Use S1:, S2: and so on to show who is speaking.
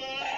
S1: Yeah.